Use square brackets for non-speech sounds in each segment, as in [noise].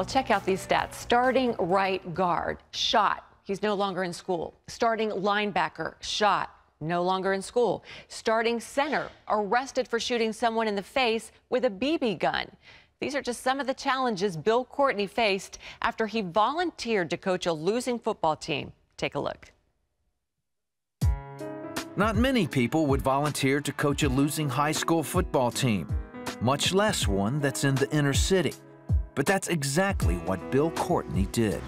Well, check out these stats. Starting right guard, shot. He's no longer in school. Starting linebacker, shot. No longer in school. Starting center, arrested for shooting someone in the face with a BB gun. These are just some of the challenges Bill Courtney faced after he volunteered to coach a losing football team. Take a look. Not many people would volunteer to coach a losing high school football team, much less one that's in the inner city. But that's exactly what Bill Courtney did.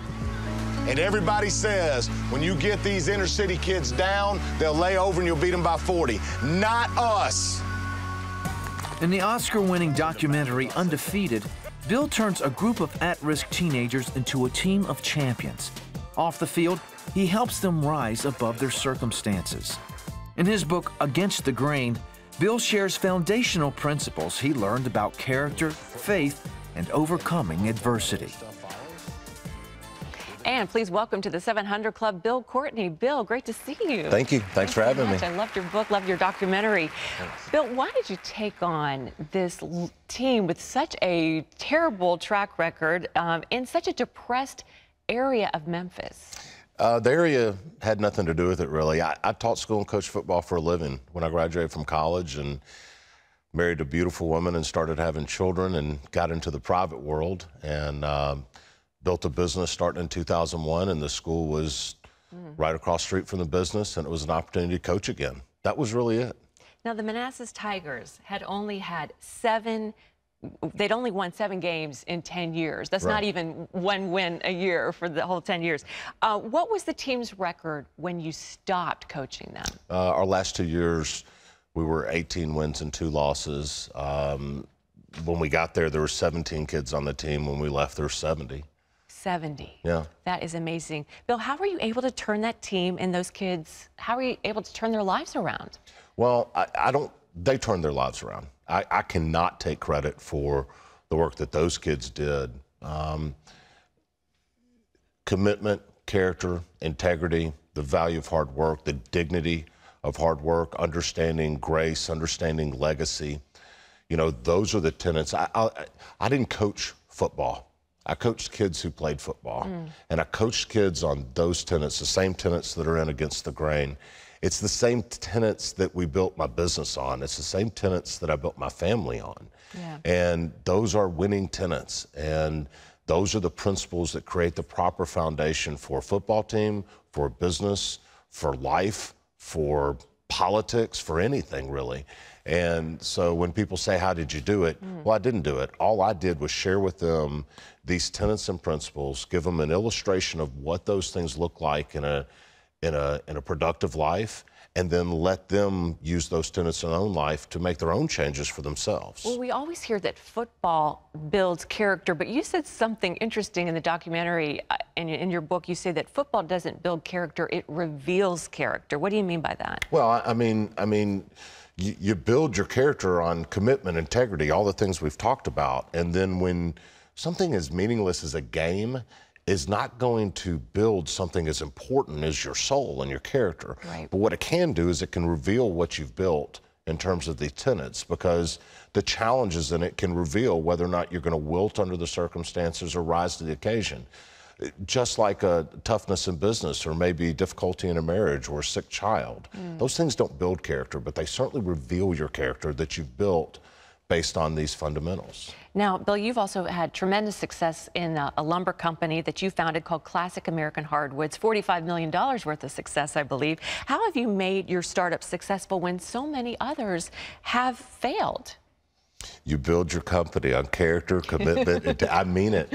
And everybody says when you get these inner city kids down, they'll lay over and you'll beat them by 40. Not us. In the Oscar winning documentary Undefeated, Bill turns a group of at risk teenagers into a team of champions. Off the field, he helps them rise above their circumstances. In his book, Against the Grain, Bill shares foundational principles he learned about character, faith, and overcoming adversity. And please welcome to the 700 Club, Bill Courtney. Bill, great to see you. Thank you. Thanks, Thanks for having much. me. I loved your book, loved your documentary. Thanks. Bill, why did you take on this team with such a terrible track record um, in such a depressed area of Memphis? Uh, the area had nothing to do with it, really. I, I, taught school and coached football for a living when I graduated from college and married a beautiful woman and started having children and got into the private world. And um, built a business starting in 2001, and the school was mm. right across street from the business, and it was an opportunity to coach again. That was really it. Now, the Manassas Tigers had only had seven they'd only won seven games in 10 years. That's right. not even one win a year for the whole 10 years. Uh, what was the team's record when you stopped coaching them? Uh, our last two years, we were 18 wins and two losses. Um, when we got there, there were 17 kids on the team. When we left, there were 70. 70. Yeah. That is amazing. Bill, how were you able to turn that team and those kids, how were you able to turn their lives around? Well, I, I don't, they turned their lives around. I, I, cannot take credit for the work that those kids did. Um, commitment, character, integrity, the value of hard work, the dignity of hard work, understanding grace, understanding legacy. You know, those are the tenets. I, I, I didn't coach football. I coached kids who played football, mm. and I coached kids on those tenets, the same tenets that are in Against the Grain. It's the same tenets that we built my business on. It's the same tenets that I built my family on. Yeah. And those are winning tenets. And those are the principles that create the proper foundation for a football team, for a business, for life, for politics, for anything really. And so when people say, How did you do it? Mm. Well, I didn't do it. All I did was share with them these tenets and principles, give them an illustration of what those things look like in a, in a, in a productive life, and then let them use those tenets in their own life to make their own changes for themselves. Well, we always hear that football builds character, but you said something interesting in the documentary. Uh, in, your book, you say that football doesn't build character; it reveals character. What do you mean by that? Well, I, mean, I mean you, you build your character on commitment, integrity, all the things we've talked about. And then when something as meaningless as a game is not going to build something as important as your soul and your character. Right. But what it can do is it can reveal what you've built in terms of the tenets because the challenges in it can reveal whether or not you're going to wilt under the circumstances or rise to the occasion just like a toughness in business or maybe difficulty in a marriage or a sick child. Mm. Those things don't build character, but they certainly reveal your character that you've built based on these fundamentals. Now, Bill, you've also had tremendous success in a, a, lumber company that you founded called Classic American Hardwoods, $45 million worth of success, I believe. How have you made your startup successful when so many others have failed? You build your company on character, commitment. I mean it.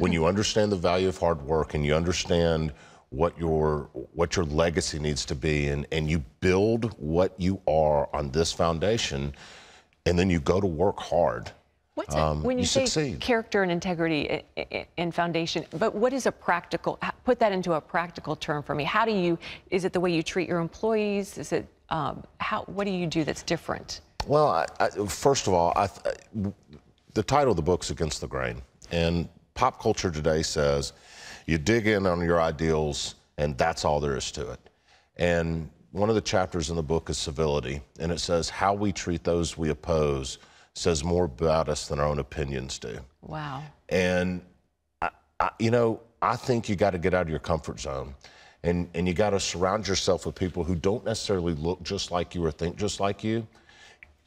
when you understand the value of hard work and you understand what your what your legacy needs to be, and and you build what you are on this foundation, and then you go to work hard. What's um, when you, you say succeed. character and integrity and foundation? But what is a practical? Put that into a practical term for me. How do you? Is it the way you treat your employees? Is it um, how? What do you do that's different? Well, I, I, first of all, I, the title of the book is Against the Grain. And pop culture today says you dig in on your ideals, and that's all there is to it. And one of the chapters in the book is civility, and it says how we treat those we oppose says more about us than our own opinions do. Wow. And I, you know, I think you got to get out of your comfort zone. And, and you got to surround yourself with people who don't necessarily look just like you or think just like you.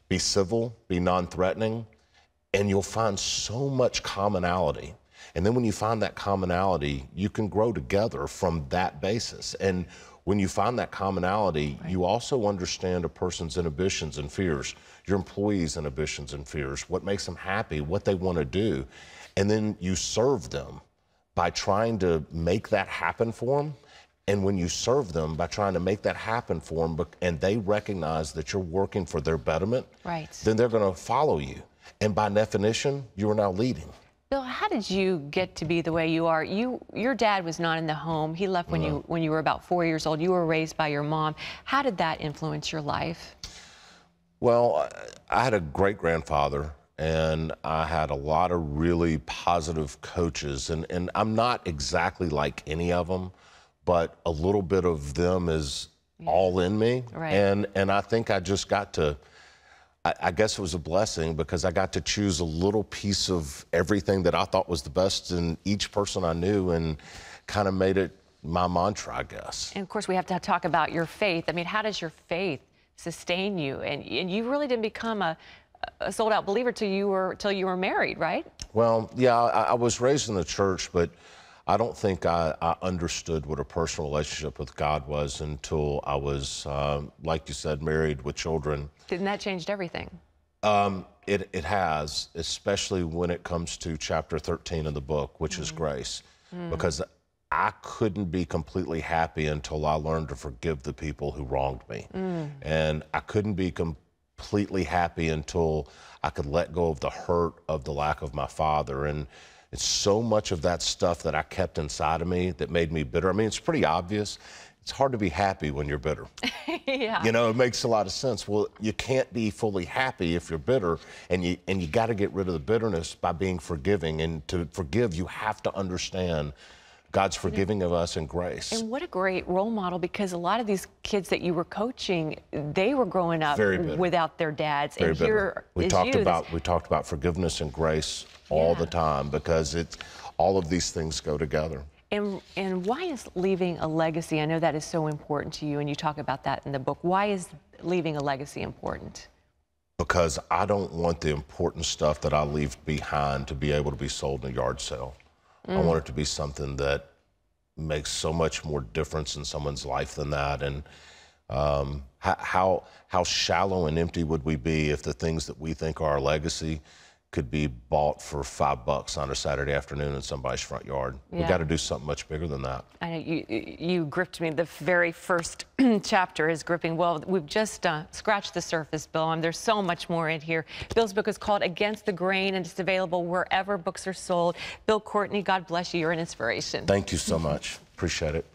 Be civil, be non threatening, and you'll find so much commonality. And then when you find that commonality, you can grow together from that basis. And when you find that commonality, right. you also understand a person's inhibitions and fears, your employees' inhibitions and fears, what makes them happy, what they want to do. And then you serve them by trying to make that happen for them. And when you serve them by trying to make that happen for them, and they recognize that you're working for their betterment, right. then they're going to follow you. And by definition, you are now leading. Bill, how did you get to be the way you are? You, your dad was not in the home. He left when you when you were about four years old. You were raised by your mom. How did that influence your life? Well, I had a great grandfather, and I had a lot of really positive coaches, and and I'm not exactly like any of them, but a little bit of them is yeah. all in me, right. and and I think I just got to I, guess it was a blessing because I got to choose a little piece of everything that I thought was the best in each person I knew and kind of made it my mantra, I guess. And of course, we have to talk about your faith. I mean, how does your faith sustain you? And, and you really didn't become a, a sold out believer till you were till you were married, right? Well, yeah, I, I was raised in the church, but I don't think I, I, understood what a personal relationship with God was until I was, uh, like you said, married with children. Didn't that change everything? Um, it, it has, especially when it comes to chapter 13 of the book, which mm. is grace, mm. because I couldn't be completely happy until I learned to forgive the people who wronged me. Mm. And I couldn't be completely happy until I could let go of the hurt of the lack of my father. And it's so much of that stuff that I kept inside of me that made me bitter. I mean, it's pretty obvious. It's hard to be happy when you're bitter. [laughs] yeah. You know, it makes a lot of sense. Well, you can't be fully happy if you're bitter, and you and you got to get rid of the bitterness by being forgiving. And to forgive, you have to understand God's forgiving of us and grace. And what a great role model because a lot of these kids that you were coaching, they were growing up without their dads. Very and bitter. here we talked you, about we talked about forgiveness and grace all yeah. the time because it's all of these things go together. And, and why is leaving a legacy? I know that is so important to you, and you talk about that in the book. Why is leaving a legacy important? Because I don't want the important stuff that I leave behind to be able to be sold in a yard sale. Mm. I want it to be something that makes so much more difference in someone's life than that. And um, how, how shallow and empty would we be if the things that we think are our legacy could be bought for five bucks on a Saturday afternoon in somebody's front yard. Yeah. We got to do something much bigger than that. I know you you gripped me. The very first [clears throat] chapter is gripping. Well, we've just uh, scratched the surface, Bill, and there's so much more in here. Bill's book is called Against the Grain, and it's available wherever books are sold. Bill Courtney, God bless you. You're an inspiration. Thank you so much. Appreciate it.